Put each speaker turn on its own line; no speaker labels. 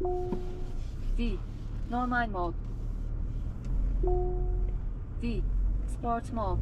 D. Normal mode. D. sports mode.